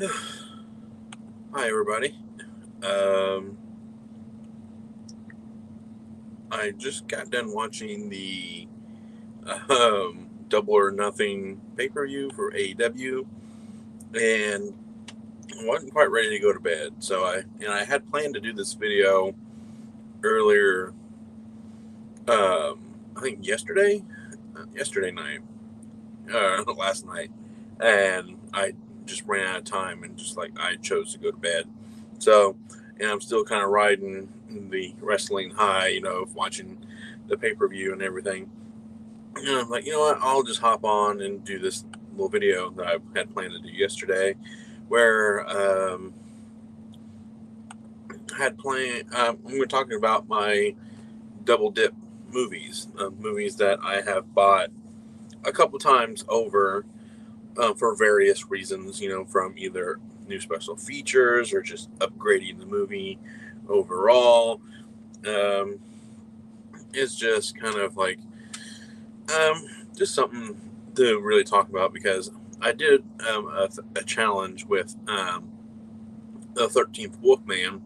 Hi, everybody. Um, I just got done watching the um, Double or Nothing pay per view for AEW, and wasn't quite ready to go to bed. So I and I had planned to do this video earlier. Um, I think yesterday, yesterday night, uh, last night, and I just ran out of time and just like I chose to go to bed. So, and I'm still kind of riding the wrestling high, you know, of watching the pay per view and everything. And I'm like, you know what? I'll just hop on and do this little video that I had planned to do yesterday, where um, I had planned. Um, we were talking about my double dip movies, uh, movies that I have bought a couple times over uh, for various reasons, you know, from either new special features or just upgrading the movie overall. Um, it's just kind of like um, just something to really talk about because I did um, a, a, challenge with um, the 13th Wolfman,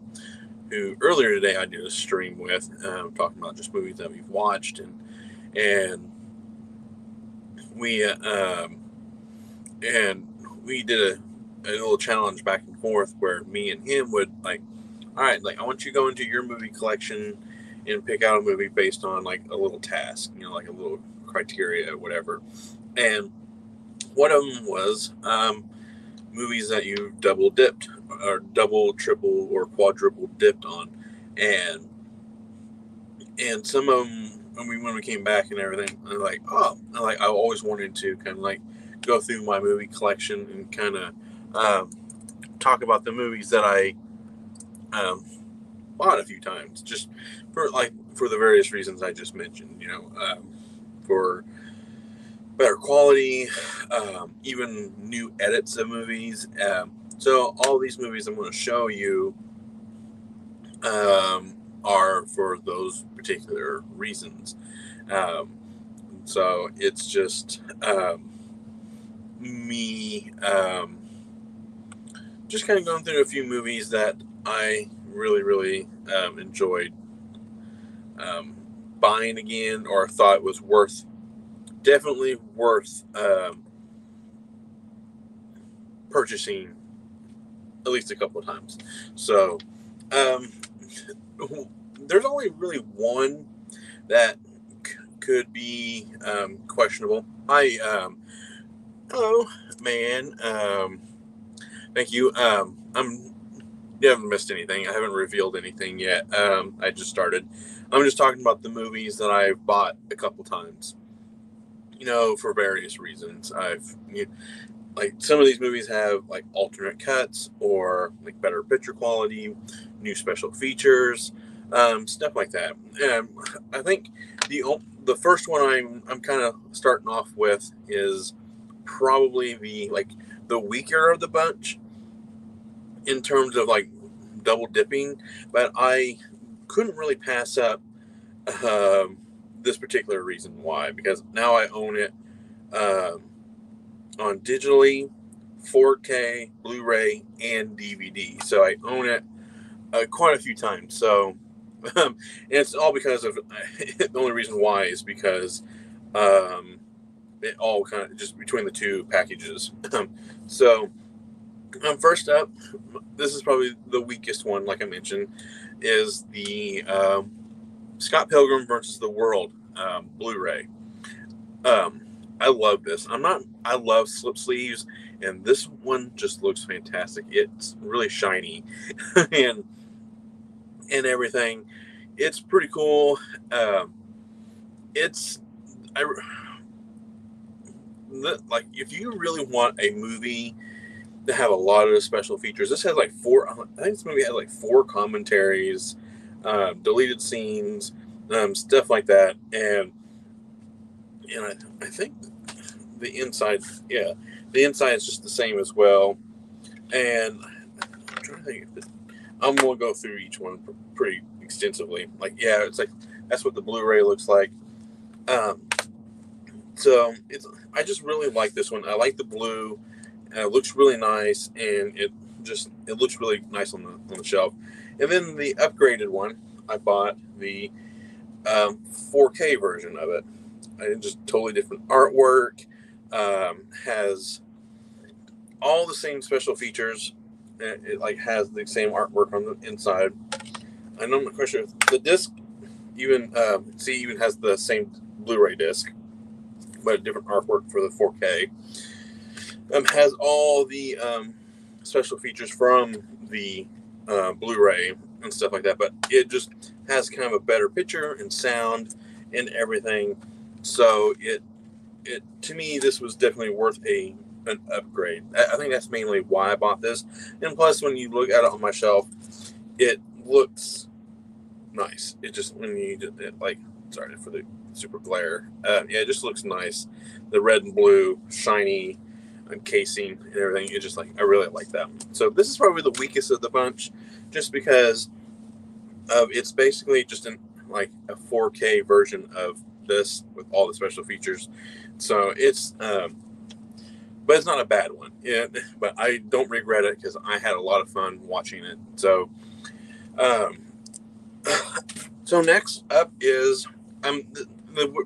who earlier today I did a stream with, um, talking about just movies that we've watched and and we uh, um, and we did a, a little challenge back and forth where me and him would like, all right, like I want you to go into your movie collection and pick out a movie based on like a little task, you know, like a little criteria or whatever. And one of them was um, movies that you double dipped or double, triple, or quadruple dipped on, and and some of them when we when we came back and everything, I'm like, oh, like I always wanted to kind of like go through my movie collection and kind of um, talk about the movies that I um, bought a few times, just for like for the various reasons I just mentioned. You know, um, for better quality, um, even new edits of movies. Um, so all these movies I'm going to show you um, are for those particular reasons. Um, so it's just um, me um, just kind of going through a few movies that I really, really um, enjoyed um, buying again or thought was worth, definitely worth um, purchasing at least a couple of times. So um, there's only really one that c- could be um, questionable. I um, Hello, man. Um, thank you. Um, I'm. You haven't missed anything. I haven't revealed anything yet. Um, I just started. I'm just talking about the movies that I've bought a couple times. You know, for various reasons. I've you, like some of these movies have like alternate cuts or like better picture quality, new special features, um, stuff like that. And I think the the first one I'm I'm kind of starting off with is probably the like the weaker of the bunch in terms of like double dipping, but I couldn't really pass up um, this particular reason why because now I own it um, on digitally, 4K, Blu-ray, and DVD. So I own it uh, quite a few times. So um, it's all because of the only reason why is because um, it all kind of just between the two packages. so, um, first up, this is probably the weakest one, like I mentioned, is the um, Scott Pilgrim versus the World um, Blu-ray. Um, I love this. I'm not. I love slip sleeves, and this one just looks fantastic. It's really shiny, and and everything. It's pretty cool. Um, it's I like if you really want a movie to have a lot of special features, this has like four. I think this movie had like four commentaries, uh, deleted scenes, um, stuff like that, and and I, I think the inside, yeah, the inside is just the same as well. And I'm trying to think. I'm gonna go through each one pretty extensively. Like, yeah, it's like that's what the Blu-ray looks like. Um, so it's I just really like this one. I like the blue. It looks really nice, and it just it looks really nice on the on the shelf. And then the upgraded one, I bought the um, 4K version of it. And just totally different artwork. Um, has all the same special features. It, it, like has the same artwork on the inside. I'm not quite sure the disc even um, see even has the same Blu-ray disc, but a different artwork for the 4K. Um, has all the um, special features from the uh, Blu-ray and stuff like that, but it just has kind of a better picture and sound and everything. So it it to me this was definitely worth a an upgrade. I, I think that's mainly why I bought this. And plus, when you look at it on my shelf, it looks nice. It just when you it, like sorry for the super glare. Uh, yeah, it just looks nice. The red and blue, shiny casing and everything. It just like I really like that. So this is probably the weakest of the bunch, just because of it's basically just an like a 4K version of this with all the special features. So it's um, but it's not a bad one. Yeah, but I don't regret it because I had a lot of fun watching it. So um, so next up is um the,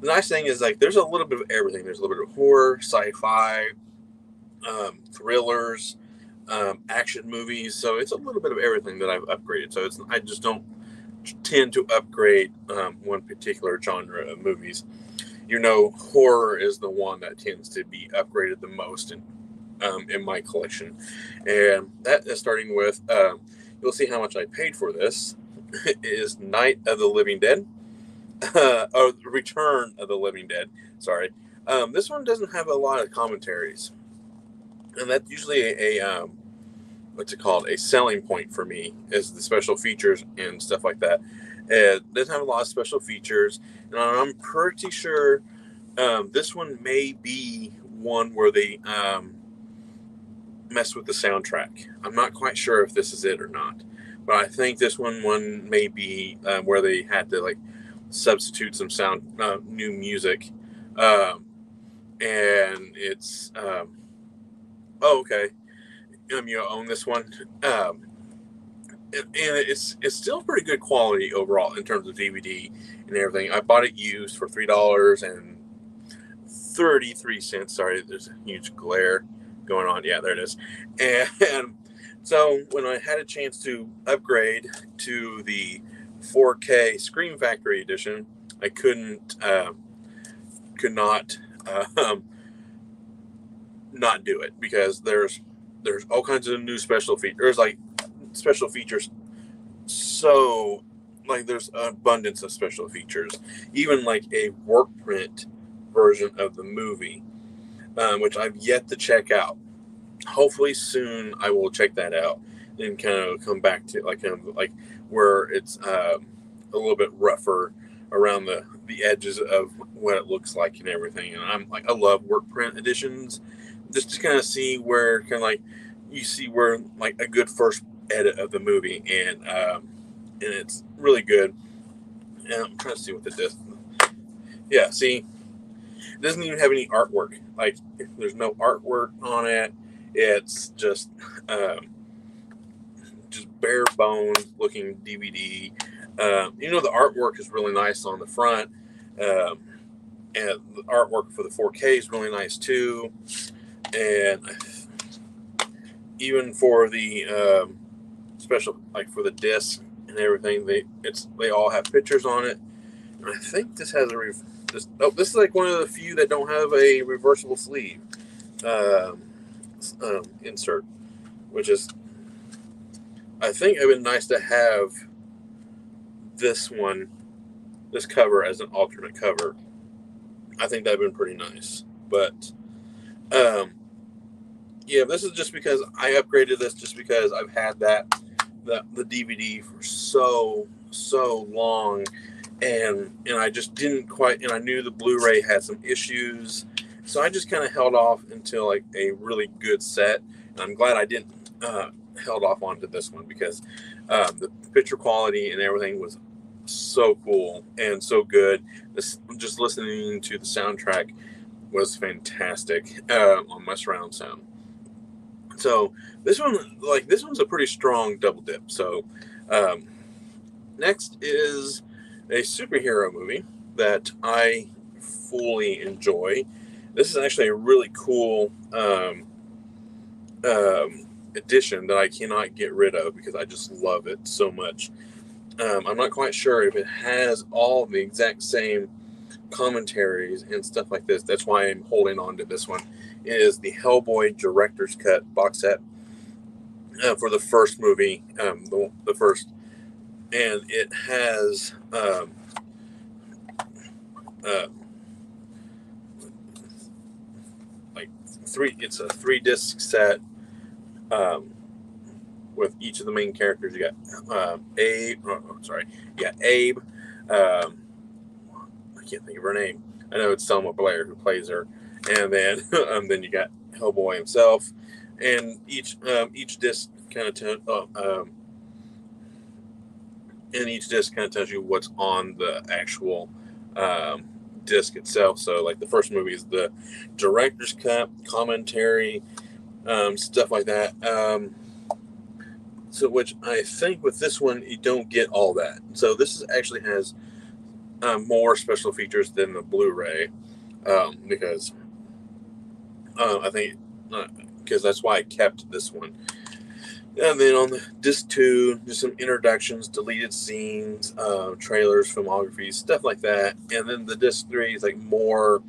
the, nice thing is like there's a little bit of everything. There's a little bit of horror, sci-fi, um, thrillers, um, action movies. So it's a little bit of everything that I've upgraded. So it's I just don't tend to upgrade um, one particular genre of movies. You know, horror is the one that tends to be upgraded the most in um, in my collection, and that is starting with. Um, you'll see how much I paid for this. is Night of the Living Dead, uh, or Return of the Living Dead. Sorry, um, this one doesn't have a lot of commentaries, and that's usually a, a um, what's it called? A selling point for me is the special features and stuff like that. It doesn't have a lot of special features, and I'm pretty sure um, this one may be one where they um, mess with the soundtrack. I'm not quite sure if this is it or not, but I think this one one may be um, where they had to like substitute some sound uh, new music, um, and it's um, oh okay, um, you own this one, um, and, and it's it's still pretty good quality overall in terms of DVD and everything. I bought it used for three dollars and thirty three cents. Sorry, there's a huge glare going on. Yeah, there it is. And so when I had a chance to upgrade to the 4K Scream Factory edition, I couldn't, uh, could not, um, not do it because there's there's all kinds of new special features. Like special features so like there's an abundance of special features even like a work print version of the movie um, which I've yet to check out. Hopefully soon I will check that out and kind of come back to like kind of like where it's um, a little bit rougher around the the edges of what it looks like and everything. And I'm like I love work print editions just to kind of see where kind of like you see where like a good first edit of the movie and um, and it's really good. And I'm trying to see what this is. Yeah, see, it doesn't even have any artwork. Like there's no artwork on it. It's just um, just bare bones looking DVD. Um, you know the artwork is really nice on the front, um, and the artwork for the 4K is really nice too. And even for the um, special, like for the disc and everything, they it's they all have pictures on it. And I think this has a this, oh, this is like one of the few that don't have a reversible sleeve um, um, insert, which is, I think it would be nice to have this one, this cover as an alternate cover. I think that'd been pretty nice. But, um, yeah, this is just because I upgraded this just because I've had that, the, the DVD for so, so long and and I just didn't quite and I knew the Blu-ray had some issues so I just kind of held off until like a really good set and I'm glad I didn't uh, held off onto this one because um, the picture quality and everything was so cool and so good this just listening to the soundtrack was fantastic uh, on my surround sound. So this one, like this one's a pretty strong double dip. So um, next is a superhero movie that I fully enjoy. This is actually a really cool um, um, edition that I cannot get rid of because I just love it so much. Um, I'm not quite sure if it has all the exact same commentaries and stuff like this. That's why I'm holding on to this one. It is the Hellboy director's cut box set uh, for the first movie, um, the, the first, and it has um, uh, like three. It's a three disc set um, with each of the main characters. You got uh, Abe. Oh, sorry, you got Abe. Um, I can't think of her name. I know it's Selma Blair who plays her, and then um, then you got Hellboy himself, and each um, each disc kind of t- oh, um, and each disc kind of tells you what's on the actual um, disc itself. So, like the first movie is the director's cut, commentary, um, stuff like that. Um, so, which I think with this one you don't get all that. So this is, actually has um, more special features than the Blu-ray um, because uh, I think because uh, that's why I kept this one. And then on the disc two, just some introductions, deleted scenes, uh, trailers, filmography, stuff like that. And then the disc three is like more,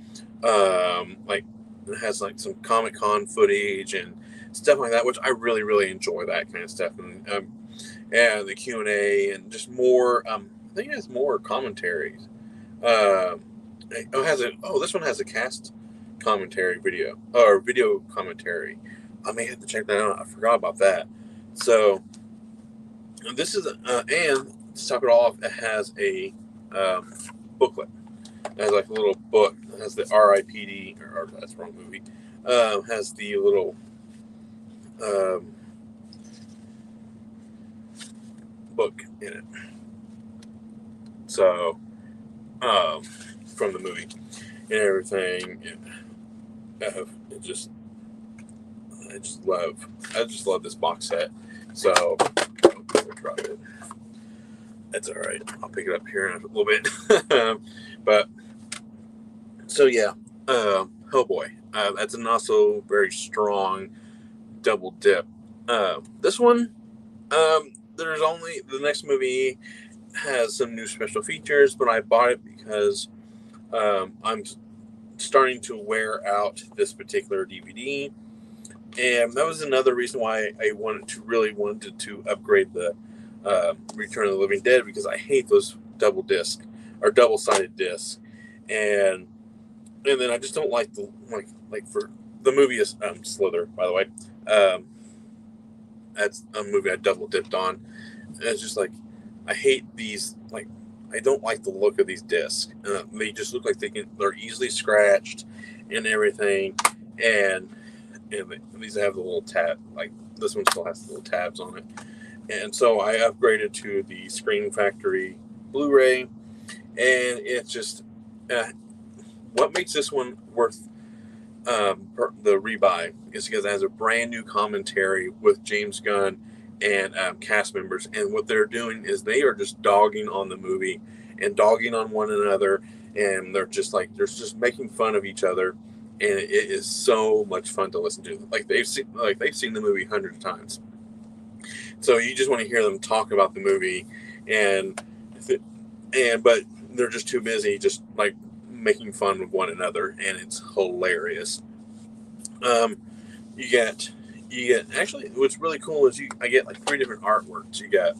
um, like it has like some Comic Con footage and stuff like that, which I really really enjoy that kind of stuff. And um, and the Q and A and just more. Um, I think it has more commentaries. Uh, oh, has a oh this one has a cast commentary video or video commentary. I may have to check that out. I forgot about that. So this is uh, and to top it off, it has a um, booklet. It has like a little book. It has the R.I.P.D. or, or that's wrong movie. Um, has the little um, book in it. So um, from the movie and everything, and, uh, it just I just love I just love this box set. So drop it. That's all right. I'll pick it up here in a little bit. but so yeah, uh, Hellboy. Uh, that's an also very strong double dip. Uh, this one, um, there's only the next movie has some new special features, but I bought it because um, I'm starting to wear out this particular DVD and that was another reason why I wanted to really wanted to upgrade the uh, Return of the Living Dead because I hate those double disc or double sided discs, and and then I just don't like the like like for the movie is um, Slither by the way. Um, that's a movie I double dipped on. And it's just like I hate these like I don't like the look of these discs. Uh, they just look like they can they're easily scratched and everything, and and these have the little tab like this one still has the little tabs on it and so i upgraded to the Scream Factory blu-ray. And it's just uh, what makes this one worth um, the rebuy is because it has a brand new commentary with james gunn and um, cast members. And what they're doing is they are just dogging on the movie and dogging on one another. And they're just like they're just making fun of each other. And it is so much fun to listen to. Like they've seen, like they've seen the movie hundreds of times, so you just want to hear them talk about the movie, and and but they're just too busy just like making fun of one another, and it's hilarious. Um, you get you get actually what's really cool is you I get like three different artworks. You got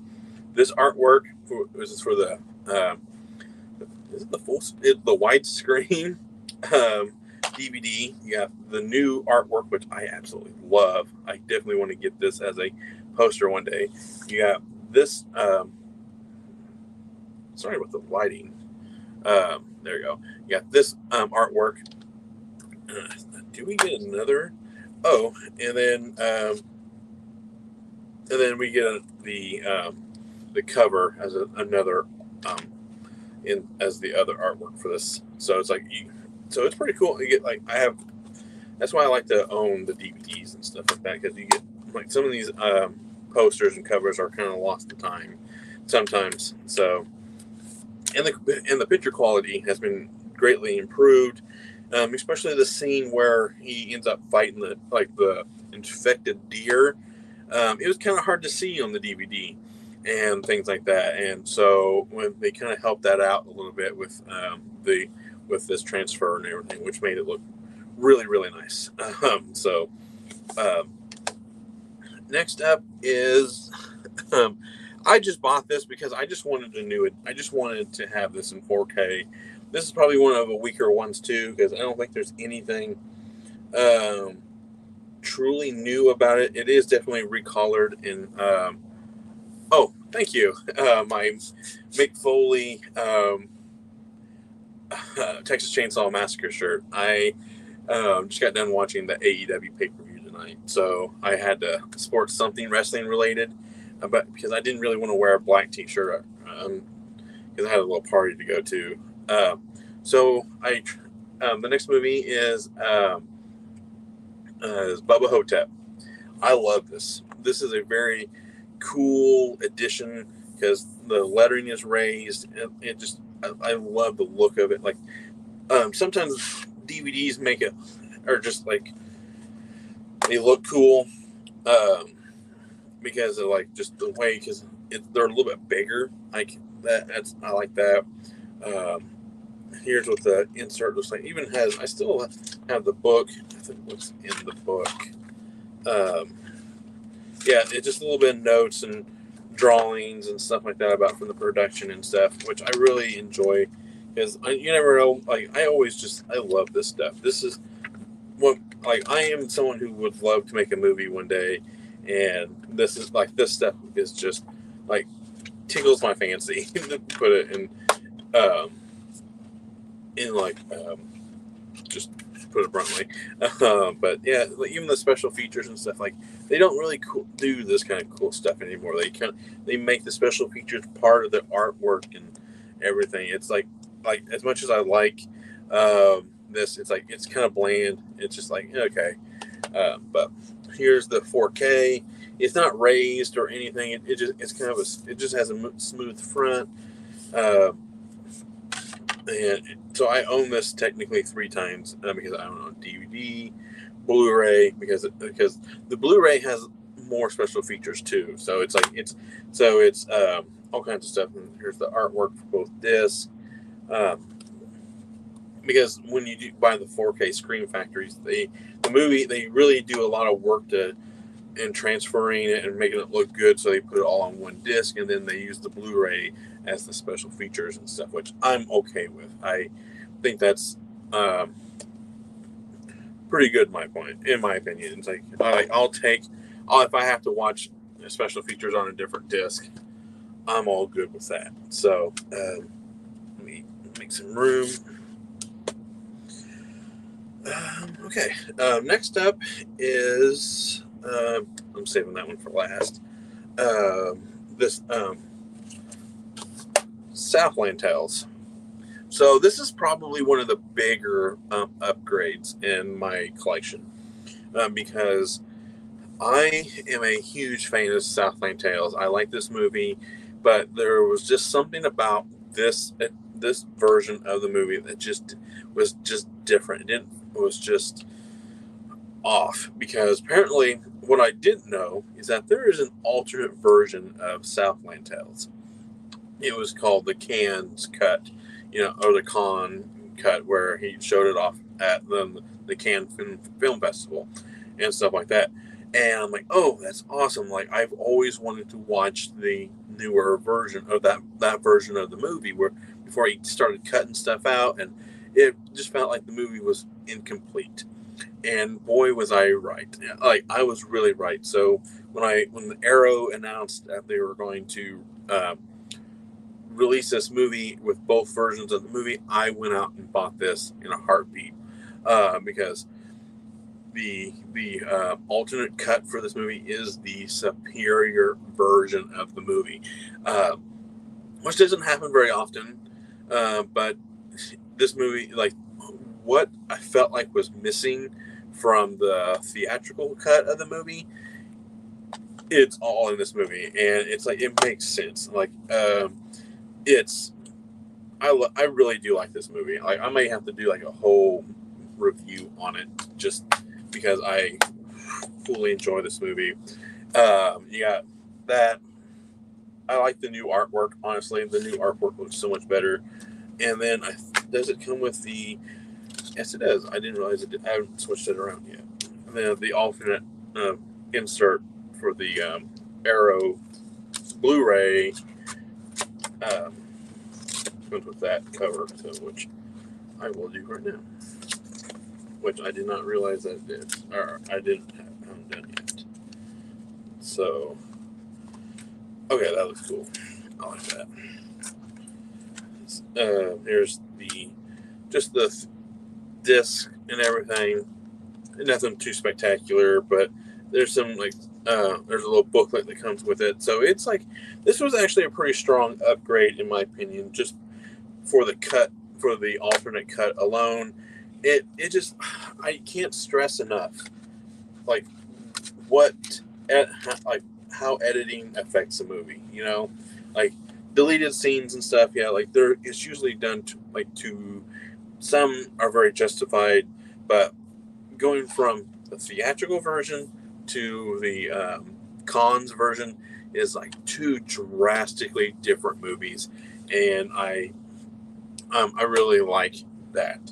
this artwork for this is for the um, is it the full it, the widescreen um, DVD. You got the new artwork, which I absolutely love. I definitely want to get this as a poster one day. You got this. Um, sorry about the lighting. Um, there you go. You got this um, artwork. Uh, do we get another? Oh, and then um, and then we get the um, the cover as a, another um, in as the other artwork for this. So it's like you so it's pretty cool. You get like I have. That's why I like to own the DVDs and stuff like that because you get like some of these um, posters and covers are kind of lost to time sometimes. So, and the and the picture quality has been greatly improved, um, especially the scene where he ends up fighting the like the infected deer. Um, it was kind of hard to see on the DVD and things like that. And so when they kind of helped that out a little bit with um, the with this transfer and everything, which made it look really really nice. Um, so um, next up is um, I just bought this because I just wanted to new it. I just wanted to have this in 4K. This is probably one of the weaker ones too because I don't think there's anything um, truly new about it. It is definitely recolored in. Um, oh, thank you, uh, my Mick Foley um, uh, Texas Chainsaw Massacre shirt. I um, just got done watching the AEW pay per tonight, so I had to sport something wrestling related, uh, but because I didn't really want to wear a black T-shirt, because um, I had a little party to go to. Uh, so I, um, the next movie is um, uh, is Bubba Ho-Tep. I love this. This is a very cool addition because the lettering is raised. And it just I, I, love the look of it. Like um, sometimes DVDs make it or just like they look cool um, because of like just the way because they're a little bit bigger. Like that. That's I like that. Um, here's what the insert looks like. Even has I still have the book. I think what's in the book. Um, yeah, it's just a little bit of notes and drawings and stuff like that about from the production and stuff, which I really enjoy because you never know. Like I always just I love this stuff. This is what like I am someone who would love to make a movie one day, and this is like this stuff is just like tickles my fancy to put it in. Um, in like um, just put it bluntly. Uh, but yeah, like even the special features and stuff like they don't really cool, do this kind of cool stuff anymore. They kind they make the special features part of the artwork and everything. It's like like as much as I like um, this, it's like it's kind of bland. It's just like okay, uh, but here's the 4K. It's not raised or anything. It, it just it's kind of a it just has a smooth front. Uh, and so I own this technically three times uh, because I own it on DVD, Blu-ray because because the Blu-ray has more special features too. So it's like it's so it's um, all kinds of stuff. And here's the artwork for both discs. Um, because when you do buy the 4K Scream Factories, they the movie they really do a lot of work to in transferring it and making it look good. So they put it all on one disc, and then they use the Blu-ray as the special features and stuff, which I'm okay with. I think that's um, pretty good. My point, in my opinion, it's like I, I'll take I'll, if I have to watch special features on a different disc, I'm all good with that. So um, let me make some room. Um, okay, um, next up is uh, I'm saving that one for last. Um, this um, Southland Tales. So this is probably one of the bigger um, upgrades in my collection um, because I am a huge fan of Southland Tales. I like this movie, but there was just something about this uh, this version of the movie that just was just different. It didn't was just off because apparently what I didn't know is that there is an alternate version of Southland Tales it was called the Cannes cut, you know, or the Con cut, where he showed it off at the, the Cannes Film, Film Festival and stuff like that. And I'm like, oh, that's awesome! Like I've always wanted to watch the newer version of that that version of the movie where before he started cutting stuff out, and it just felt like the movie was incomplete. And boy, was I right! Like I was really right. So when I when Arrow announced that they were going to uh, release this movie with both versions of the movie, I went out and bought this in a heartbeat uh, because the the uh, alternate cut for this movie is the superior version of the movie, uh, which doesn't happen very often. Uh, but this movie, like what I felt like was missing from the theatrical cut of the movie, it's all in this movie, and it's like it makes sense. Like, um, it's I lo- I really do like this movie. Like, I may have to do like a whole review on it just because I fully enjoy this movie. Um, you got that. I like the new artwork. Honestly, the new artwork looks so much better. And then, I, does it come with the? Yes, it does. I didn't realize it. Did. I haven't switched it around yet. And then the alternate uh, insert for the um, Arrow Blu-ray um, comes with that cover, so which I will do right now. Which I did not realize that it did, or I didn't have, haven't done yet. So, okay, that looks cool. I like that. Uh, here's the just the disc and everything. Nothing too spectacular, but there's some like uh, there's a little booklet that comes with it. So it's like this was actually a pretty strong upgrade in my opinion, just for the cut for the alternate cut alone. It it just I can't stress enough like what like how editing affects a movie. You know, like deleted scenes and stuff. Yeah, like there it's usually done to like to some are very justified, but going from the theatrical version to the um, Cannes version is like two drastically different movies, and I um, I really like that.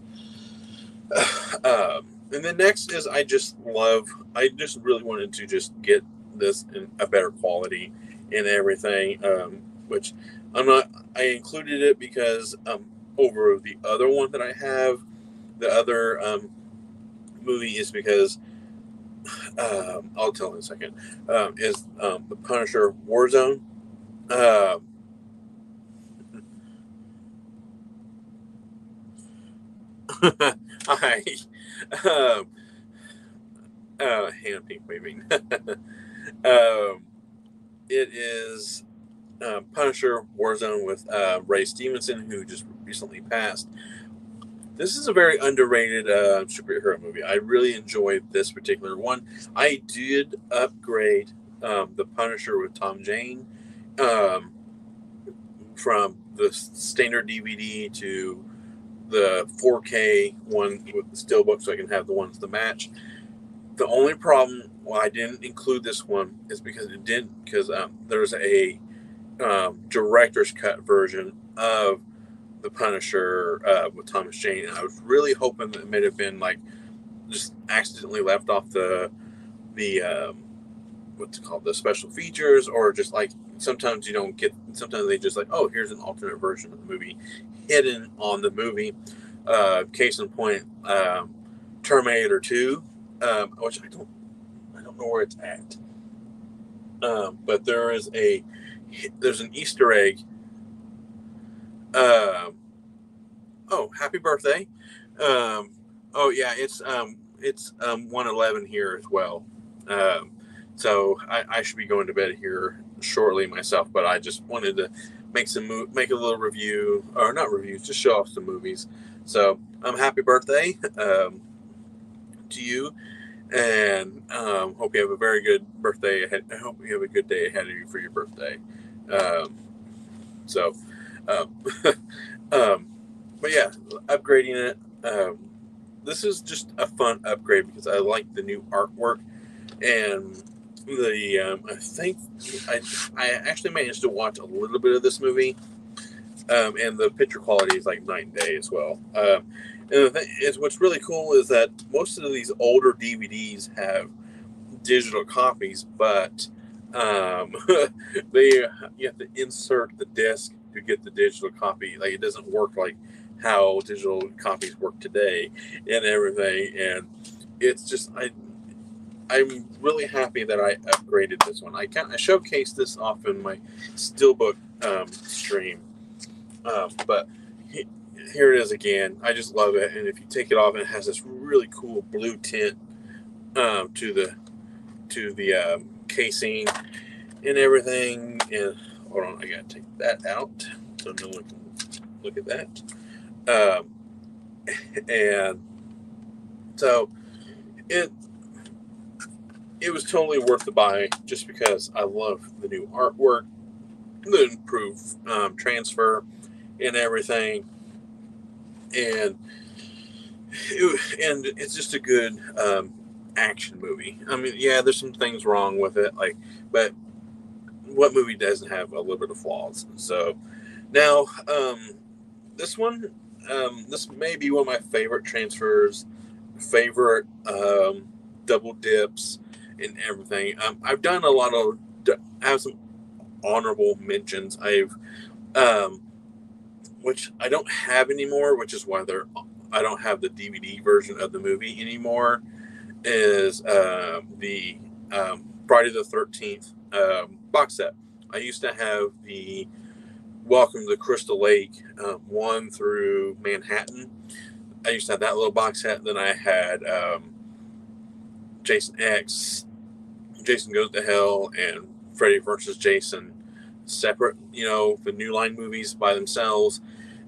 um, and then next is I just love I just really wanted to just get this in a better quality and everything, um, which I'm not I included it because um, over the other one that I have, the other um, movie is because um, I'll tell in a second, um, is um, the Punisher Warzone. Uh, I um, uh, hand waving. um, it is uh, Punisher Warzone with uh, Ray Stevenson, who just recently passed. This is a very underrated uh, superhero movie. I really enjoyed this particular one. I did upgrade um, the Punisher with Tom Jane um, from the standard DVD to the 4K one with the steelbook, so I can have the ones to match. The only problem why I didn't include this one is because it didn't because um, there's a um, director's cut version of the Punisher uh, with Thomas Jane. I was really hoping that it may have been like just accidentally left off the the um, what's called the special features, or just like sometimes you don't get. Sometimes they just like, oh, here's an alternate version of the movie hidden on the movie. Uh, case in point, um, Terminator Two, um, which I don't I don't know where it's at, um, but there is a there's an Easter egg um, oh, happy birthday. Um, oh yeah, it's um, it's um, 111 here as well. Um, so I, I should be going to bed here shortly myself, but I just wanted to make some mo- make a little review or not reviews, just show off some movies. So um, happy birthday um, to you, and um, hope you have a very good birthday. I hope you have a good day ahead of you for your birthday. Um, so um, um, but yeah, upgrading it. Um, this is just a fun upgrade because I like the new artwork and the. Um, I think I I actually managed to watch a little bit of this movie, um, and the picture quality is like night and day as well. Um, and the thing is, what's really cool is that most of these older DVDs have digital copies, but um, they you have to insert the disc to get the digital copy. Like it doesn't work like how digital copies work today and everything. And it's just I I'm really happy that I upgraded this one. I can I showcase this off in my steelbook um, stream, um, but he, here it is again. I just love it, and if you take it off, it has this really cool blue tint um, to the to the um, casing and everything. And hold on, I gotta take that out so no one can look at that. Um, and so it it was totally worth the buy just because I love the new artwork, the improved um, transfer, and everything, and it, and it's just a good um, action movie. I mean, yeah, there's some things wrong with it, like, but what movie doesn't have a little bit of flaws? So now, um, this one, um, this may be one of my favorite transfers, favorite um, double dips, and everything. Um, I've done a lot of, have some honorable mentions. I've, um, which I don't have anymore, which is why they're, I don't have the DVD version of the movie anymore. Is uh, the um, Friday the Thirteenth um, box set. I used to have the Welcome to Crystal Lake um, one through Manhattan. I used to have that little box set. Then I had um, Jason X, Jason Goes to Hell, and Freddy versus Jason separate. You know, the New Line movies by themselves,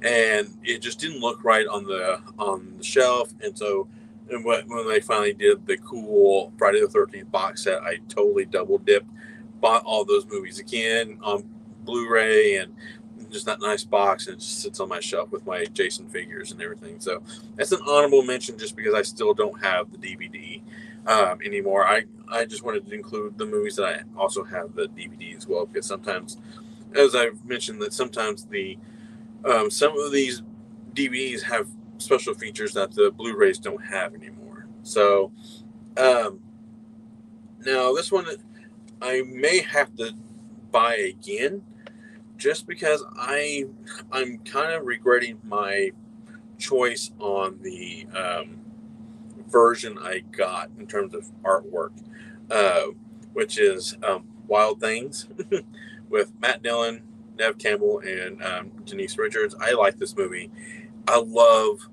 and it just didn't look right on the on the shelf. And so, and when they finally did the cool Friday the Thirteenth box set, I totally double dipped, bought all those movies again on Blu-ray, and just that nice box and it just sits on my shelf with my Jason figures and everything. So that's an honorable mention just because I still don't have the DVD um, anymore. I, I just wanted to include the movies that I also have the DVD as well because sometimes, as I've mentioned, that sometimes the um, some of these DVDs have special features that the Blu-rays don't have anymore. So um, now this one I may have to buy again just because I I'm kind of regretting my choice on the um, version I got in terms of artwork, uh, which is um, Wild Things with Matt Dillon, Neve Campbell, and um, Denise Richards. I like this movie. I love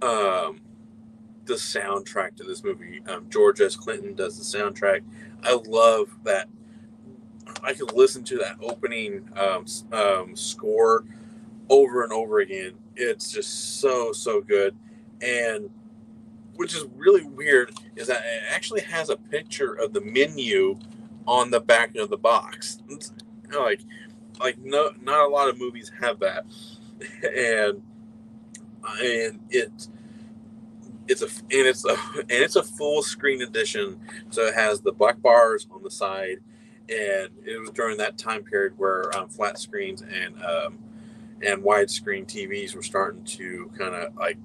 um, the soundtrack to this movie. Um, George S. Clinton does the soundtrack. I love that I could listen to that opening um, um, score over and over again. It's just so so good, and which is really weird is that it actually has a picture of the menu on the back of the box. It's like like no not a lot of movies have that, and and it it's a and it's a and it's a full screen edition so it has the black bars on the side and it was during that time period where um, flat screens and um, and widescreen TVs were starting to kind of like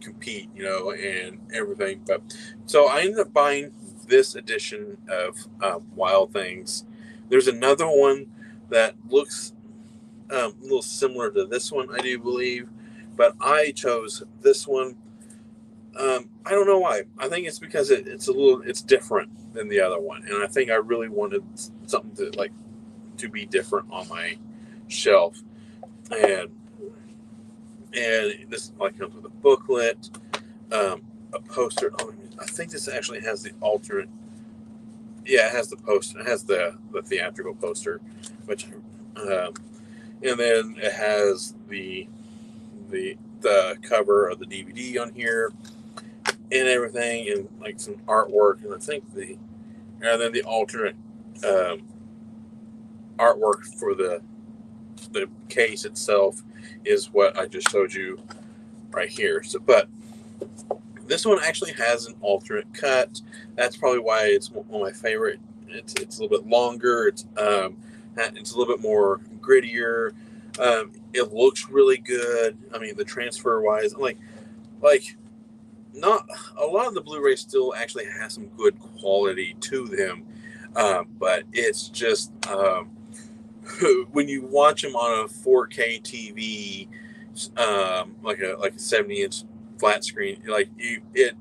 compete, you know, and everything. But so I ended up buying this edition of uh, Wild Things. There's another one that looks um, a little similar to this one, I do believe, but I chose this one. Um, I don't know why. I think it's because it, it's a little, it's different than the other one, and I think I really wanted something to like to be different on my shelf, and and this like comes with a booklet, um, a poster. Oh, I think this actually has the alternate. Yeah, it has the poster. It has the the theatrical poster, which, um, and then it has the the the cover of the DVD on here and everything, and like some artwork, and I think the and then the alternate um, artwork for the the case itself is what I just showed you right here. So, but this one actually has an alternate cut. That's probably why it's one of my favorite. It's it's a little bit longer. It's um, it's a little bit more grittier. Um, it looks really good. I mean, the transfer wise, like like not a lot of the Blu-ray still actually has some good quality to them, um, but it's just um, when you watch them on a 4K TV, um, like a like a 70 inch flat screen, like you, it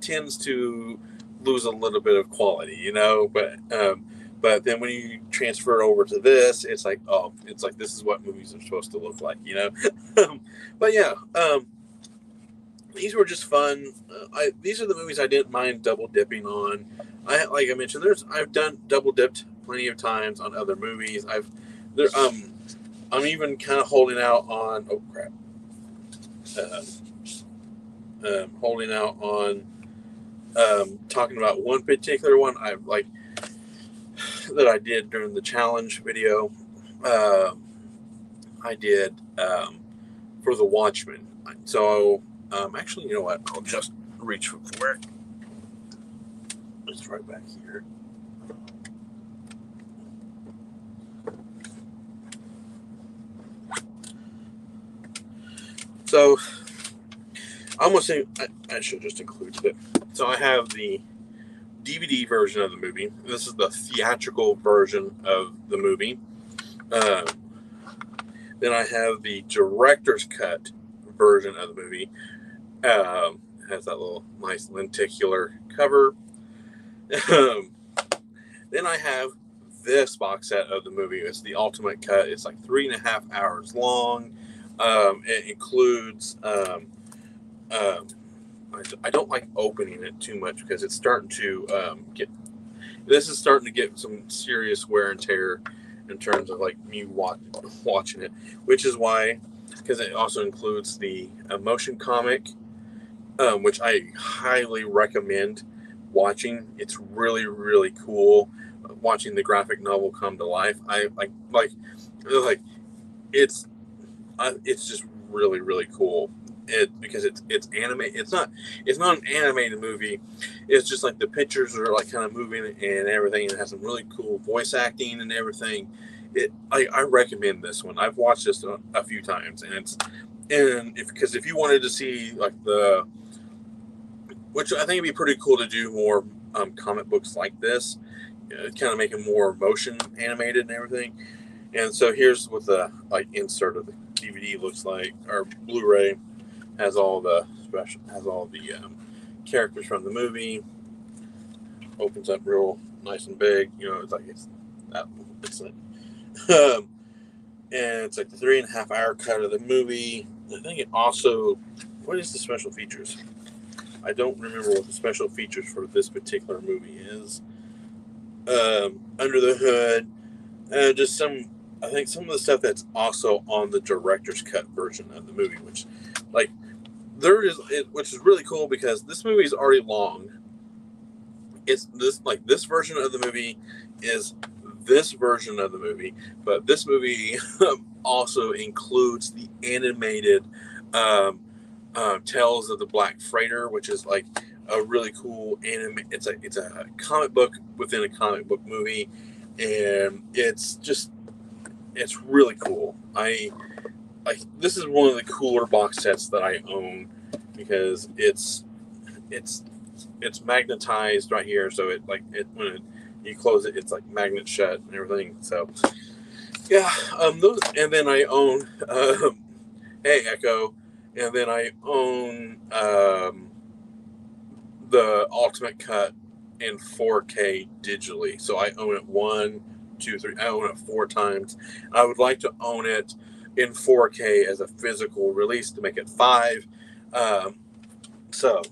tends to lose a little bit of quality, you know. But um, but then when you transfer it over to this, it's like oh, it's like this is what movies are supposed to look like, you know. but yeah. Um, these were just fun. Uh, I, these are the movies I didn't mind double dipping on. I like I mentioned, there's I've done double dipped plenty of times on other movies. I've there um I'm even kind of holding out on oh crap. Uh, um, holding out on um, talking about one particular one I like that I did during the challenge video. Uh, I did um, for the Watchmen. So um, actually, you know what? I'll just reach for it. It's right back here. So I'm gonna say I, I should just include it. So I have the DVD version of the movie. This is the theatrical version of the movie. Uh, then I have the director's cut version of the movie. Um, has that little nice lenticular cover. Um, then I have this box set of the movie. It's the ultimate cut. It's like three and a half hours long. Um, it includes. Um, um, I, don't like opening it too much because it's starting to um, get. This is starting to get some serious wear and tear in terms of like me watch, watching it, which is why, because it also includes the motion comic, um, which I highly recommend watching. It's really really cool watching the graphic novel come to life. I like like like it's uh, it's just really really cool. It because it's it's anime. It's not it's not an animated movie. It's just like the pictures are like kind of moving and everything. It has some really cool voice acting and everything. It I, I recommend this one. I've watched this a, a few times and it's and if because if you wanted to see like the which I think it'd be pretty cool to do more um, comic books like this, you know, kind of make it more motion animated and everything. And so here's what the like insert of the DVD looks like, or Blu-ray has all the special has all the um, characters from the movie. Opens up real nice and big. You know, it's like it's that it's like, um, and it's like the three and a half hour cut of the movie. I think it also what is the special features? I don't remember what the special features for this particular movie is. Um, under the hood, and just some I think some of the stuff that's also on the director's cut version of the movie, which, like, there is, it, which is really cool because this movie is already long. It's this like this version of the movie is this version of the movie, but this movie also includes the animated um, uh, Tales of the Black Freighter, which is like a really cool anime. It's a it's a comic book within a comic book movie, and it's just it's really cool. I like this is one of the cooler box sets that I own because it's it's it's magnetized right here, so it like it when it, you close it, it's like magnet shut and everything. So yeah, um, those and then I own um, Hey Echo, and then I own um, the Ultimate Cut in 4K digitally. So I own it one two, three. I own it four times. I would like to own it in 4K as a physical release to make it five. Um, so,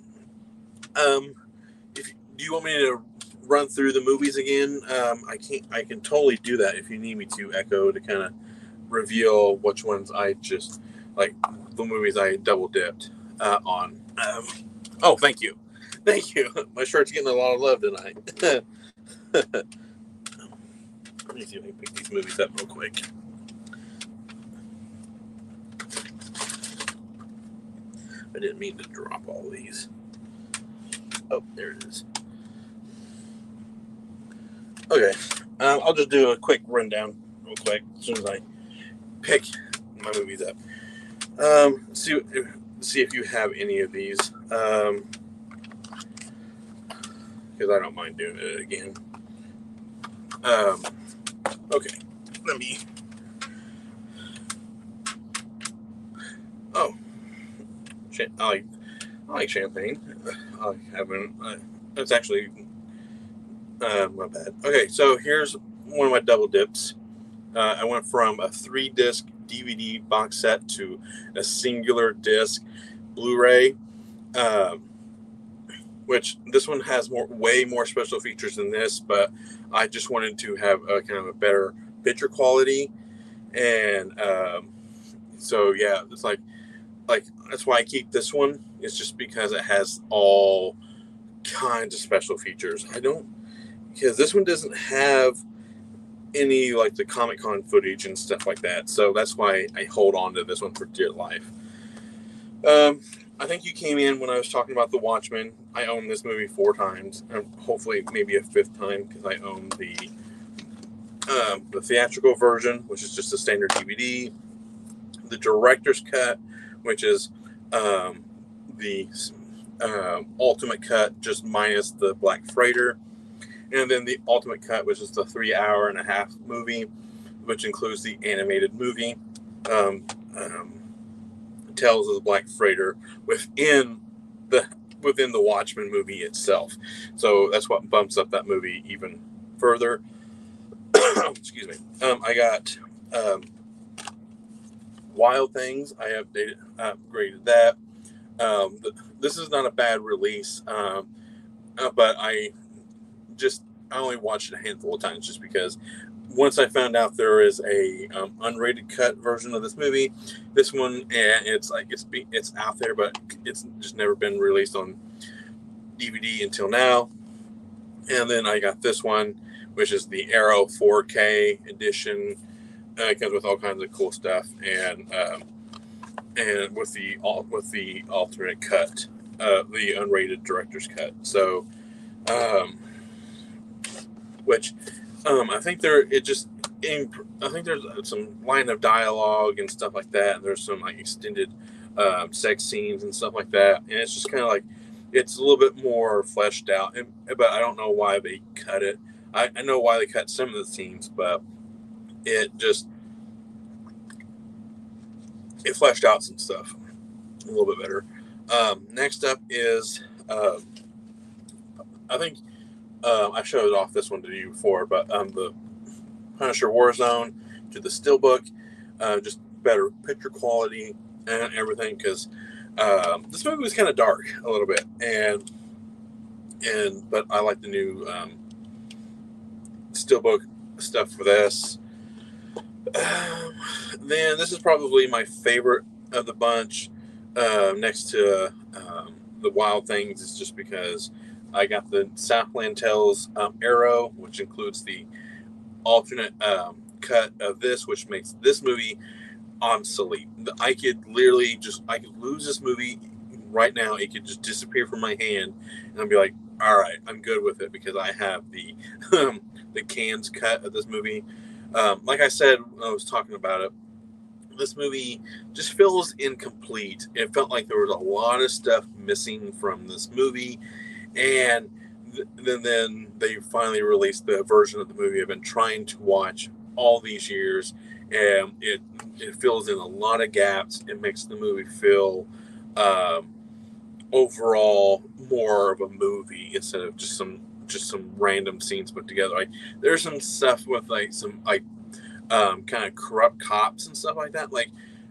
um, if do you want me to run through the movies again? Um, I can't. I can totally do that if you need me to. Echo to kind of reveal which ones I just like the movies I double dipped uh, on. Um, oh, thank you, thank you. My shirt's getting a lot of love tonight. Let me see if I can pick these movies up real quick. I didn't mean to drop all these. Oh, there it is. Okay, um, I'll just do a quick rundown real quick as soon as I pick my movies up. Um, see, see if you have any of these. Um, because I don't mind doing it again. Um, Okay, let me. Oh, I like I like champagne. I haven't. It's actually uh, my bad. Okay, so here's one of my double dips. Uh, I went from a three disc DVD box set to a singular disc Blu-ray. Um, which this one has more, way more special features than this, but I just wanted to have a kind of a better picture quality, and um, so yeah, it's like like that's why I keep this one. It's just because it has all kinds of special features. I don't because this one doesn't have any like the Comic Con footage and stuff like that. So that's why I hold on to this one for dear life. Um, I think you came in when I was talking about The Watchmen. I own this movie four times, and hopefully maybe a fifth time because I own the um, the theatrical version, which is just a standard DVD, the director's cut, which is um, the uh, ultimate cut, just minus the Black Freighter, and then the ultimate cut, which is the three hour and a half movie, which includes the animated movie. Um, um, Tales of the Black Freighter within the within the Watchmen movie itself. So that's what bumps up that movie even further. Excuse me. Um, I got um, Wild Things. I have updated, upgraded that. Um, this is not a bad release, um, uh, but I just I only watched it a handful of times just because once I found out there is a um, unrated cut version of this movie, this one and it's like it's it's out there, but it's just never been released on DVD until now. And then I got this one, which is the Arrow 4K edition. It comes with all kinds of cool stuff, and um, and with the with the alternate cut, uh, the unrated director's cut. So, um, which um, I think there it just I think there's some line of dialogue and stuff like that. There's some like extended um, sex scenes and stuff like that, and it's just kind of like it's a little bit more fleshed out. And, but I don't know why they cut it. I, I know why they cut some of the scenes, but it just it fleshed out some stuff a little bit better. Um, next up is uh, I think uh, I showed off this one to you before, but um, the Punisher Warzone to the Steelbook, uh, just better picture quality and everything because um, this movie was kind of dark a little bit, and and but I like the new um, Steelbook stuff for this. Um, then this is probably my favorite of the bunch, uh, next to um, the Wild Things, is just because I got the Southland Tales um, Arrow, which includes the alternate um, cut of this, which makes this movie obsolete. I could literally just I could lose this movie right now. It could just disappear from my hand, and I'd be like, "All right, I'm good with it because I have the um, the Cannes cut of this movie." Um, like I said when I was talking about it, this movie just feels incomplete. It felt like there was a lot of stuff missing from this movie, and then then they finally released the version of the movie I've been trying to watch all these years, and it it fills in a lot of gaps. It makes the movie feel um, overall more of a movie instead of just some just some random scenes put together. Like there's some stuff with like some like um, kind of corrupt cops and stuff like that. Like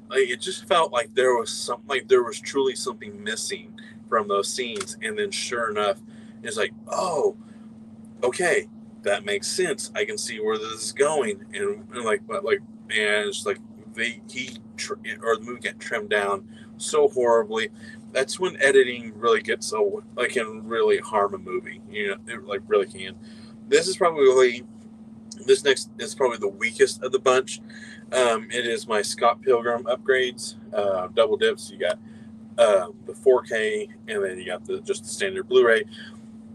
like it just felt like there was some like there was truly something missing from those scenes. And then sure enough, it's like, oh, okay, that makes sense. I can see where this is going. And, and like, but like, and it's like they he tr- or the movie get trimmed down so horribly. That's when editing really gets so like can really harm a movie. You know, it like really can. This is probably this next is probably the weakest of the bunch. Um, it is my Scott Pilgrim upgrades, uh, double dips. You got uh, the 4K, and then you got the just the standard Blu-ray.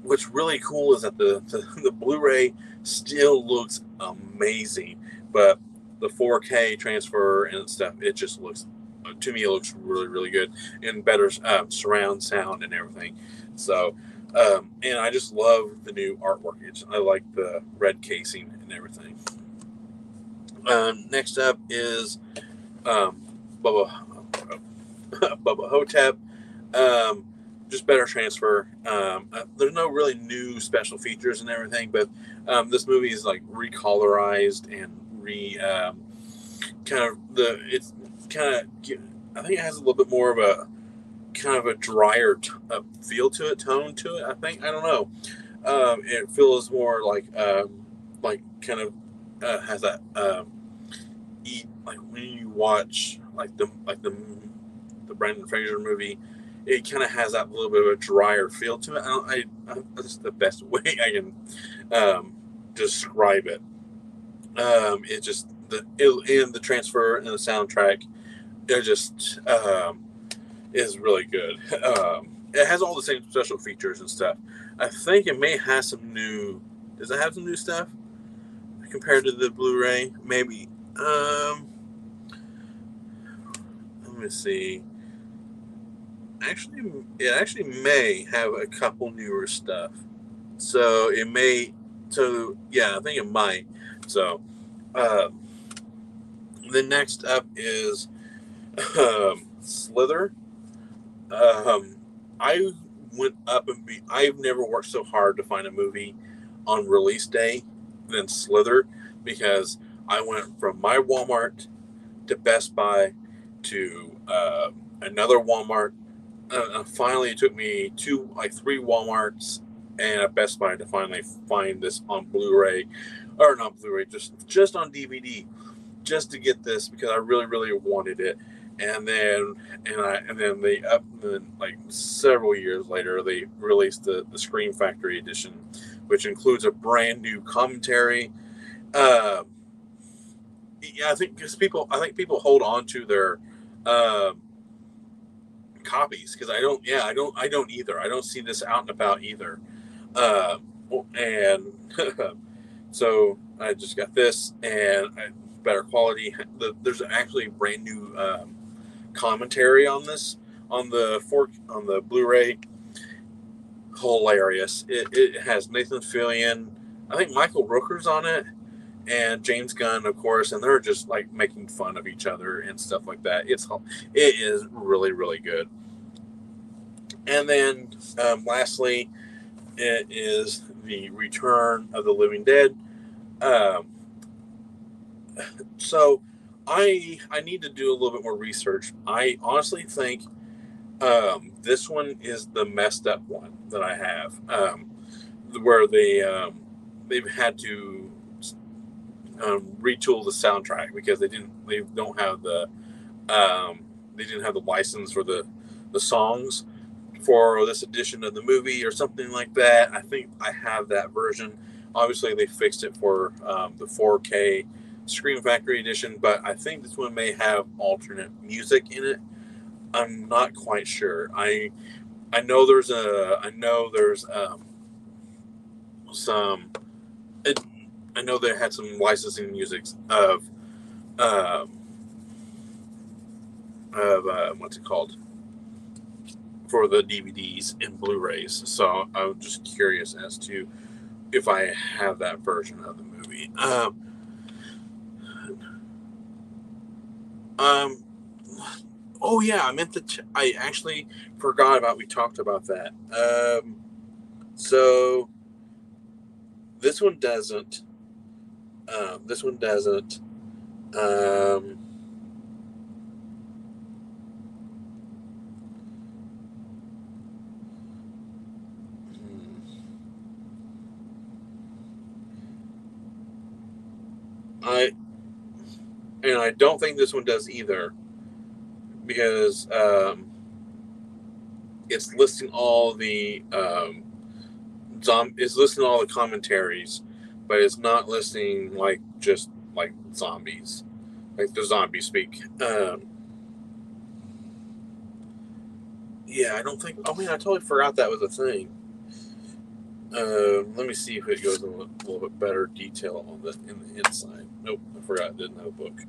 What's really cool is that the, the, the Blu-ray still looks amazing, but the 4K transfer and stuff, it just looks to me it looks really really good and better um, surround sound and everything. So, um, and I just love the new artwork. It's, I like the red casing and everything. Um, next up is um, Bubba Bubba Ho-Tep. Um, just better transfer. Um, uh, there's no really new special features and everything, but um, this movie is like recolorized and re um, kind of the it's kind of I think it has a little bit more of a kind of a drier t- uh, feel to it, tone to it. I think I don't know. Um, it feels more like um, like kind of uh, has that um, eat like when you watch like the like the the Brendan Fraser movie, it kind of has that little bit of a drier feel to it. I, I, I that's the best way I can um, describe it. Um, it just the it, and the transfer and the soundtrack, it just um, is really good. Um, it has all the same special features and stuff. I think it may have some new. Does it have some new stuff compared to the Blu-ray? Maybe. Um, let me see. Actually, it actually may have a couple newer stuff. So it may. So yeah, I think it might. So, um, the next up is um, Slither. Um, I went up and be. I've never worked so hard to find a movie on release day than Slither because I went from my Walmart to Best Buy to uh, another Walmart. Uh, finally, it took me two, like three WalMarts and a Best Buy to finally find this on Blu-ray, or not Blu-ray, just just on DVD, just to get this because I really, really wanted it and then and I and then they up then like several years later they released the the Scream Factory edition, which includes a brand new commentary. Uh, yeah, I think because people I think people hold on to their uh, copies because I don't. Yeah, I don't. I don't either. I don't see this out and about either. Uh, and so I just got this and I, better quality. The, there's actually a brand new um, commentary on this on the fork on the Blu-ray. Hilarious! It, it has Nathan Fillion, I think Michael Rooker's on it, and James Gunn, of course, and they're just like making fun of each other and stuff like that. It's it is really really good. And then um, lastly, it is the Return of the Living Dead. Um, so I I need to do a little bit more research. I honestly think um, this one is the messed up one that I have, um, where they um, they've had to um, retool the soundtrack because they didn't they don't have the um, they didn't have the license for the the songs for this edition of the movie or something like that. I think I have that version. Obviously, they fixed it for um, the 4K Scream Factory edition, but I think this one may have alternate music in it. I'm not quite sure. I I know there's a I know there's um, some it, I know they had some licensing music of um, of uh, what's it called for the DVDs and Blu-rays. So I'm just curious as to if I have that version of the movie. Um, Um. Oh yeah, I meant to. Ch- I actually forgot about. We talked about that. Um. So this one doesn't. Um, this one doesn't. Um. Hmm. I and I don't think this one does either, because um, it's listing all the um, zom- it's listing all the commentaries, but it's not listing like just like zombies, like the zombie speak. Um, yeah, I don't think. Oh man, I totally forgot that was a thing. Uh, let me see if it goes in a little, little bit better detail on the in the inside. Nope, I forgot. I didn't have a book.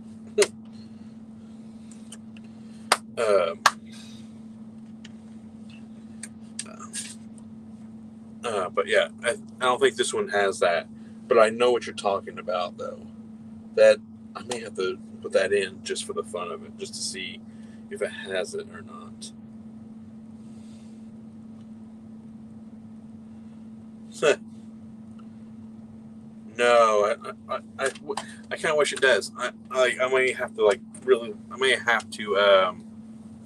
Um, uh, but yeah, I, I don't think this one has that. But I know what you're talking about, though. That I may have to put that in just for the fun of it, just to see if it has it or not. no, I, I, I, I kind of wish it does. I, I, I may have to like really, I may have to um,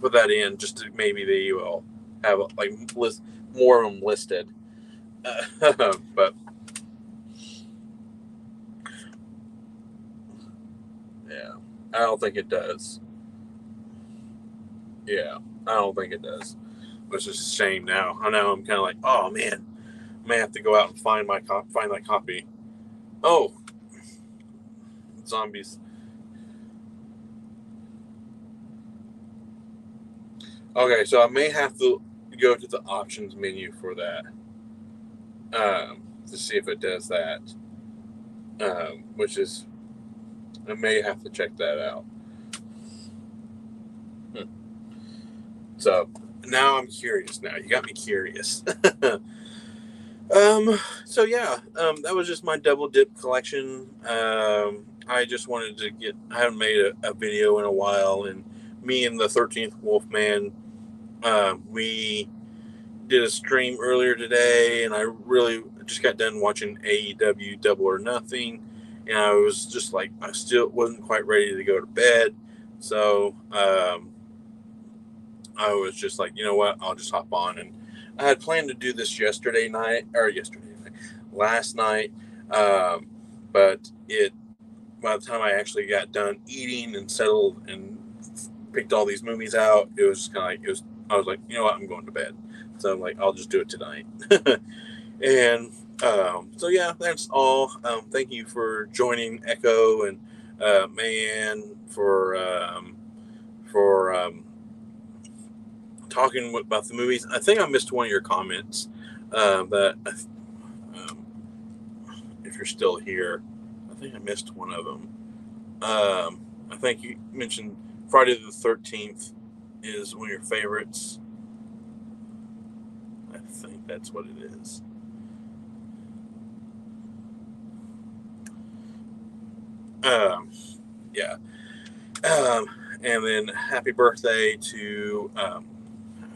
put that in just to maybe they will have like list more of them listed. Uh, but yeah, I don't think it does. Yeah, I don't think it does. Which is a shame now. I know I'm kind of like, oh man, I may have to go out and find my cop, find that copy. Oh, zombies. Okay, so I may have to go to the options menu for that um, to see if it does that, um, which is I may have to check that out. Hmm. So now I'm curious. Now you got me curious. um. So yeah. Um. That was just my double dip collection. Um. I just wanted to get. I haven't made a, a video in a while, and me and the Thirteenth Wolfman. Um. We did a stream earlier today, and I really just got done watching AEW Double or Nothing, and I was just like, I still wasn't quite ready to go to bed, so um, I was just like, you know what, I'll just hop on, and I had planned to do this yesterday night or yesterday night, last night, um, but it by the time I actually got done eating and settled and picked all these movies out, it was kind of like it was. I was like, you know what, I'm going to bed. So I'm like, I'll just do it tonight. and um, so yeah, that's all. Um, thank you for joining Echo and uh, Mayan for um, for um, talking about the movies. I think I missed one of your comments, uh, but um, if you're still here, I think I missed one of them. Um, I think you mentioned Friday the Thirteenth is one of your favorites I think that's what it is. Um, yeah. Um, and then happy birthday to um,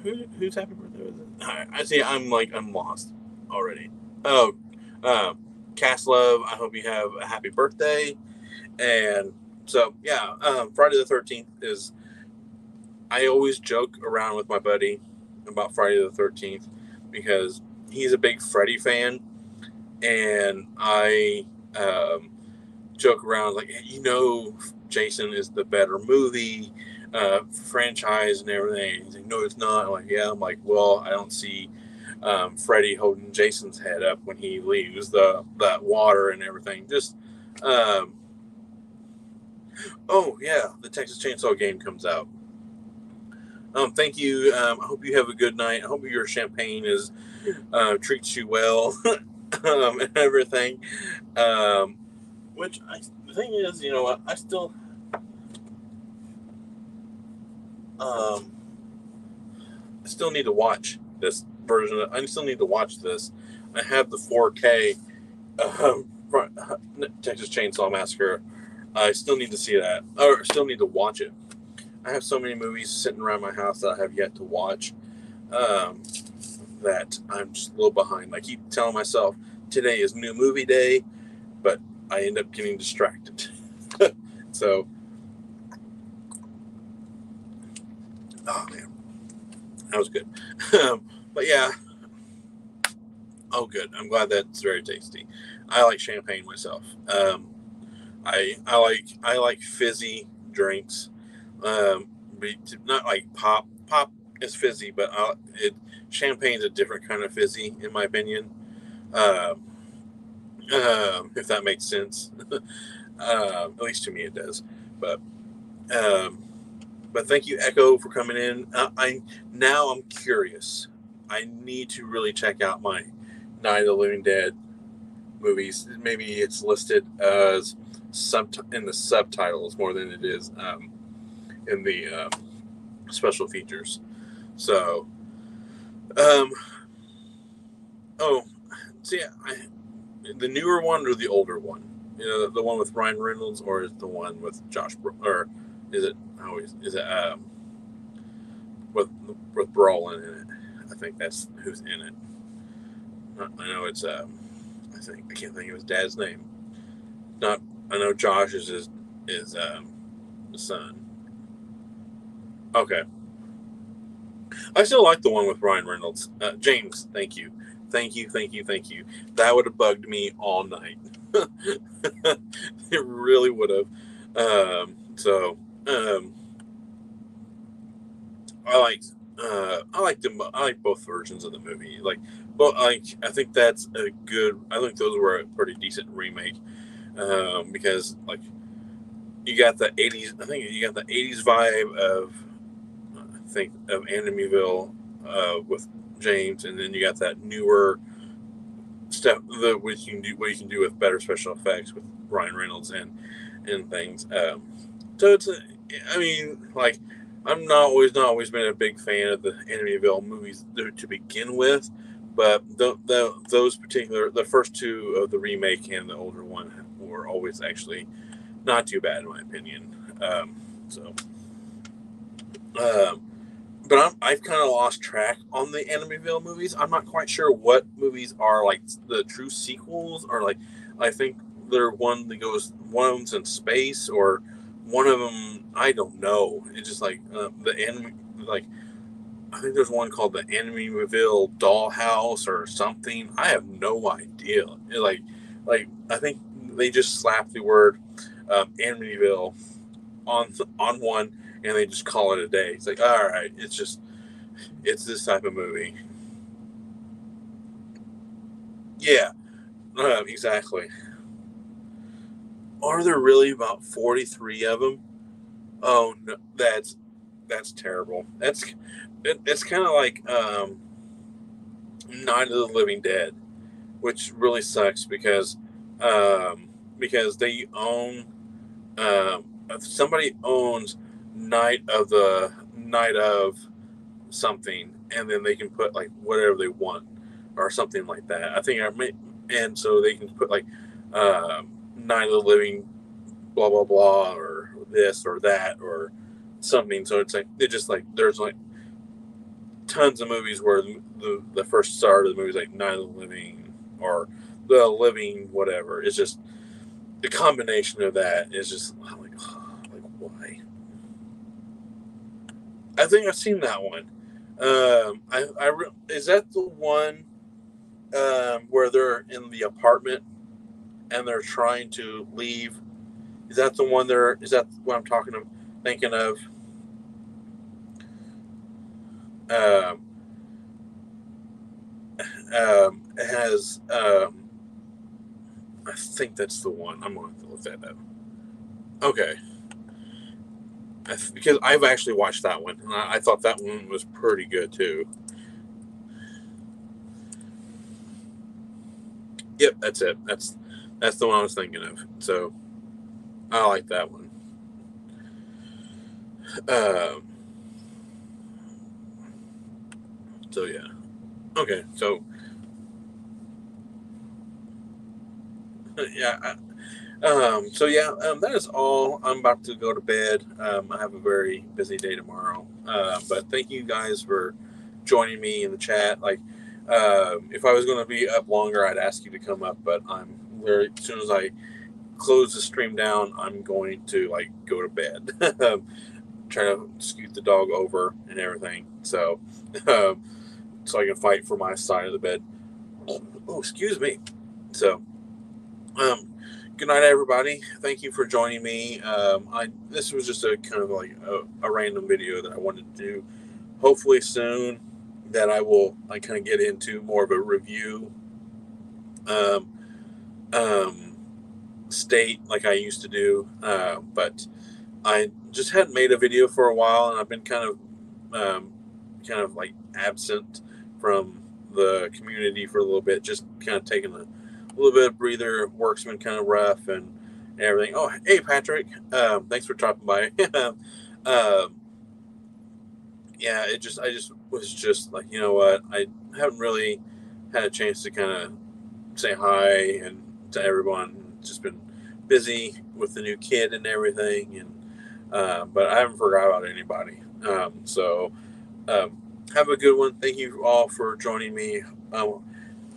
who, who's happy birthday was it? I see. I'm like I'm lost already. Oh, um, Cast Love. I hope you have a happy birthday. And so yeah, um, Friday the Thirteenth is. I always joke around with my buddy about Friday the Thirteenth because he's a big Freddy fan, and I um, joke around like, you know, Jason is the better movie uh, franchise and everything. He's like, no, it's not. I'm like, yeah. I'm like, well, I don't see um, Freddy holding Jason's head up when he leaves the that water and everything. Just, um, oh yeah, the Texas Chainsaw game comes out. Um, thank you. Um, I hope you have a good night. I hope your champagne is uh, treats you well um, and everything. Um, which I, the thing is, you know, I, I still um, I still need to watch this version. I still need to watch this. I have the 4K um, Texas Chainsaw Massacre. I still need to see that, or still need to watch it. I have so many movies sitting around my house that I have yet to watch um, that I'm just a little behind. I keep telling myself today is new movie day, but I end up getting distracted. so, oh man, that was good. but yeah, oh good. I'm glad that's very tasty. I like champagne myself. Um, I I like I like fizzy drinks. Um, not like pop. Pop is fizzy, but uh, it champagne's a different kind of fizzy, in my opinion. Um, um, if that makes sense. uh, at least to me, it does. But um, but thank you, Echo, for coming in. Uh, I now I'm curious. I need to really check out my Night of the Living Dead movies. Maybe it's listed as sub in the subtitles more than it is um, in the uh, special features. So, um, oh, see, I, the newer one or the older one? You know, the, the one with Ryan Reynolds, or the one with Josh, or is it always is it um with with Brolin in it? I think that's who's in it. I know it's um, I think I can't think of his dad's name. Not I know Josh is his is um the son. Okay. I still like the one with Ryan Reynolds. Uh, James, thank you. Thank you, thank you, thank you. That would have bugged me all night. it really would have. Um, so, um, I liked uh, I like them. I like both versions of the movie. Like, but like I think that's a good. I think those were a pretty decent remake um, because like you got the '80s. I think you got the '80s vibe of I think of Amityville uh, with James, and then you got that newer stuff that what you can do what you can do with better special effects with Ryan Reynolds and and things. Um, so it's I mean like I'm not always not always been a big fan of the Amityville movies to begin with, but the, the those particular the first two of the remake and the older one were always actually not too bad in my opinion. Um, so, um, but I'm, I've kind of lost track on the Amityville movies. I'm not quite sure what movies are like the true sequels, or like I think there one that goes one of them's in space, or one of them I don't know. It's just like uh, the enemy, like I think there's one called the Amityville Dollhouse or something. I have no idea. It, like, like I think they just slap the word um, Amityville on on one and they just call it a day. It's like, all right, it's just it's this type of movie. Yeah, uh, exactly. Are there really about forty three of them? Oh no, that's that's terrible. That's it, it's kind of like um, Night of the Living Dead, which really sucks because um, because they own um, somebody owns night of the night of something, and then they can put like whatever they want or something like that. I think I may, and so they can put like um, night of the living, blah blah blah, or this or that or something. So it's like it just like there's like tons of movies where the, the, the first start of the movie is like Night of the Living or The Living, whatever. It's just the combination of that is just like, like why? I think I've seen that one. Um, I, I re- is that the one um, where they're in the apartment and they're trying to leave? Is that the one there? Is that what I'm talking of? Thinking of? Um, um, has um, I think that's the one. I'm going to look that up. Okay. because I've actually watched that one, and I, I thought that one was pretty good too. Yep, that's it. That's that's the one I was thinking of. So I like that one. Um, so yeah. Okay, so yeah. I, um, so yeah, um, that is all. I'm about to go to bed. Um, I have a very busy day tomorrow. Uh, but thank you guys for joining me in the chat. Like, uh, if I was going to be up longer, I'd ask you to come up. But I'm very as soon as I close the stream down, I'm going to like go to bed. Try to scoot the dog over and everything. So, um, so I can fight for my side of the bed. Oh, excuse me. So, um, good night, everybody. Thank you for joining me. Um, I this was just a kind of like a, a, random video that I wanted to do. Hopefully soon that I will I kind of get into more of a review um, um, state like I used to do, uh, but I just hadn't made a video for a while, and I've been kind of um, kind of like absent from the community for a little bit, just kind of taking a little bit of breather. Work's been kind of rough and, and everything. Oh, hey Patrick, um, thanks for dropping by. um, yeah, it just I just was just like you know what I haven't really had a chance to kind of say hi and to everyone. Just been busy with the new kid and everything, and uh, but I haven't forgot about anybody. Um, so um, have a good one. Thank you all for joining me. Um,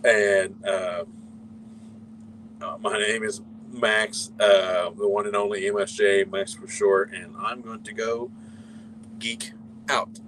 and uh, uh, my name is Max, uh, the one and only MSJ, Max for short, and I'm going to go geek out.